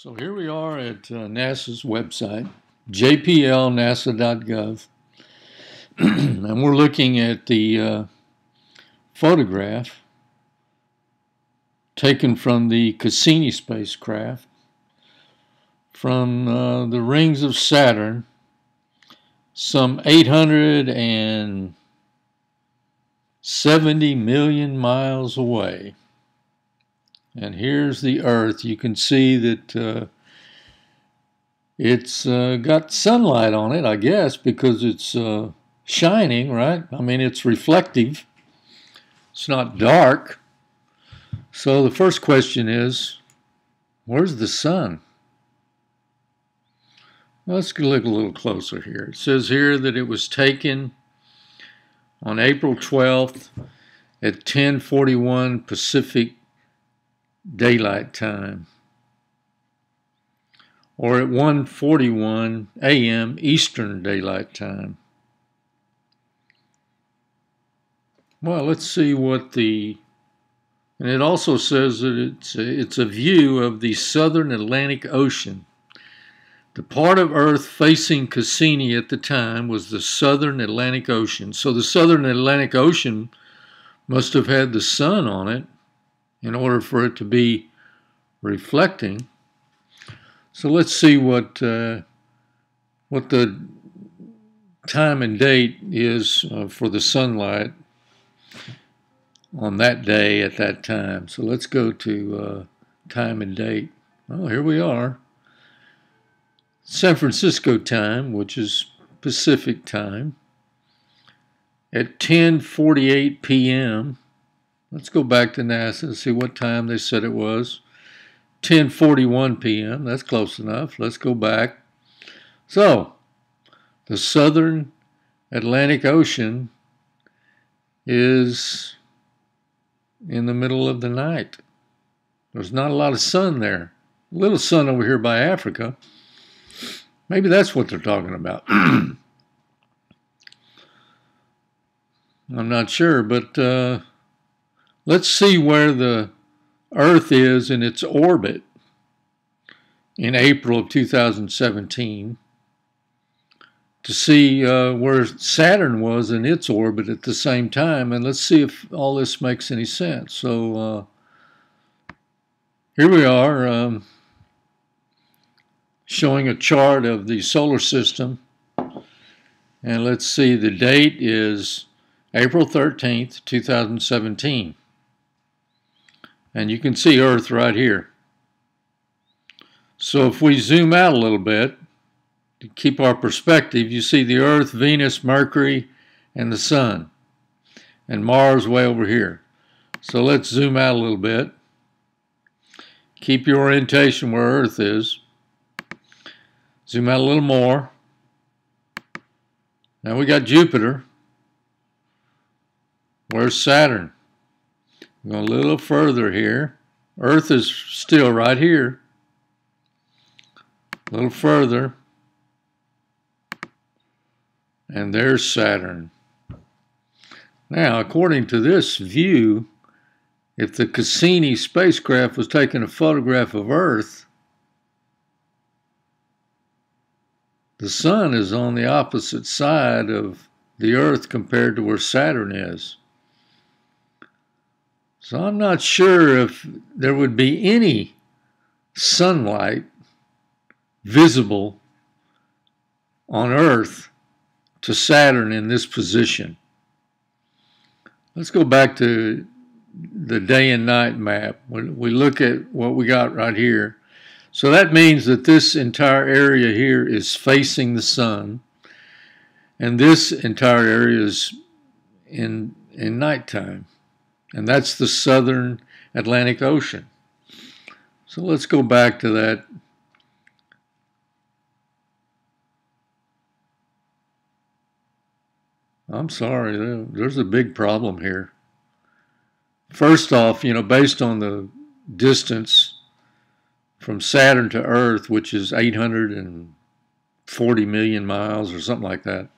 So here we are at uh, NASA's website, jplnasa.gov, and we're looking at the uh, photograph taken from the Cassini spacecraft from uh, the rings of Saturn, some 870 million miles away. And here's the Earth. You can see that uh, it's uh, got sunlight on it, I guess, because it's uh, shining, right? I mean, it's reflective. It's not dark. So the first question is, where's the sun? Let's look a little closer here. It says here that it was taken on April 12th at 1041 Pacific daylight time or at 1:41 a.m. Eastern Daylight Time. Well, let's see what the and it also says that it's a, it's a view of the southern Atlantic Ocean. The part of Earth facing Cassini at the time was the southern Atlantic Ocean. So the southern Atlantic Ocean must have had the sun on it in order for it to be reflecting. So let's see what uh, what the time and date is uh, for the sunlight on that day at that time. So let's go to uh, time and date. Well, here we are. San Francisco time, which is Pacific time, at 10:48 p.m. Let's go back to NASA and see what time they said it was. 10:41 p.m. That's close enough. Let's go back. So, the southern Atlantic Ocean is in the middle of the night. There's not a lot of sun there. A little sun over here by Africa. Maybe that's what they're talking about. I'm not sure, but uh, Let's see where the Earth is in its orbit in April of 2017 to see uh, where Saturn was in its orbit at the same time, and let's see if all this makes any sense. So uh, here we are um, showing a chart of the solar system, and let's see, the date is April 13th, 2017. And you can see Earth right here. So if we zoom out a little bit, to keep our perspective, you see the Earth, Venus, Mercury, and the Sun. And Mars way over here. So let's zoom out a little bit. Keep your orientation where Earth is. Zoom out a little more. Now we got Jupiter. Where's Saturn? Go a little further here. Earth is still right here. A little further. And there's Saturn. Now, according to this view, if the Cassini spacecraft was taking a photograph of Earth, the Sun is on the opposite side of the Earth compared to where Saturn is. So I'm not sure if there would be any sunlight visible on Earth to Saturn in this position. Let's go back to the day and night map. When we look at what we got right here, so that means that this entire area here is facing the sun, and this entire area is in in nighttime and that's the southern Atlantic Ocean. So let's go back to that. I'm sorry, there's a big problem here. First off, you know, based on the distance from Saturn to Earth, which is 840 million miles or something like that,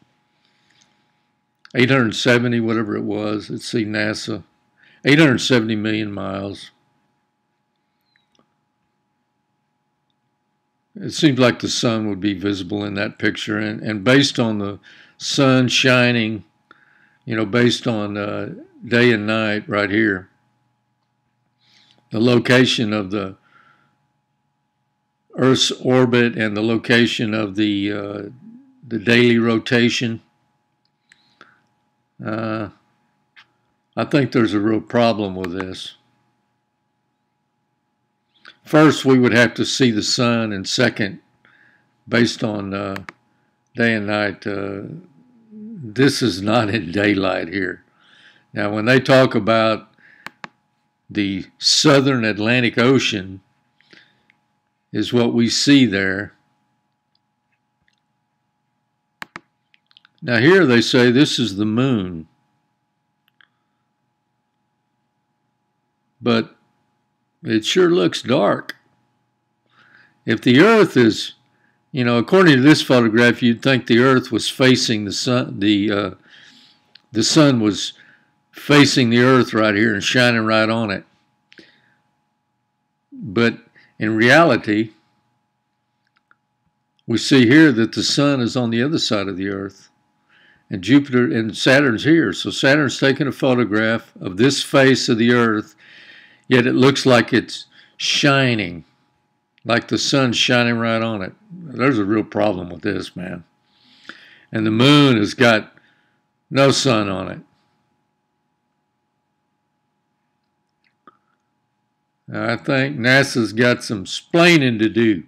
870, whatever it was. Let's see, NASA. 870 million miles. it seems like the sun would be visible in that picture. And, and based on the sun shining, you know, based on uh, day and night right here, the location of the Earth's orbit and the location of the uh, the daily rotation. Uh, I think there's a real problem with this. First, we would have to see the sun, and second, based on uh, day and night, uh, this is not in daylight here. Now, when they talk about the southern Atlantic Ocean, is what we see there. Now, here they say this is the moon. But it sure looks dark. If the earth is, you know, according to this photograph, you'd think the earth was facing the sun, the, uh, the sun was facing the earth right here and shining right on it. But in reality, we see here that the sun is on the other side of the earth and Jupiter and Saturn's here. So Saturn's taking a photograph of this face of the earth yet it looks like it's shining, like the sun's shining right on it. There's a real problem with this, man. And the moon has got no sun on it. I think NASA's got some splaining to do.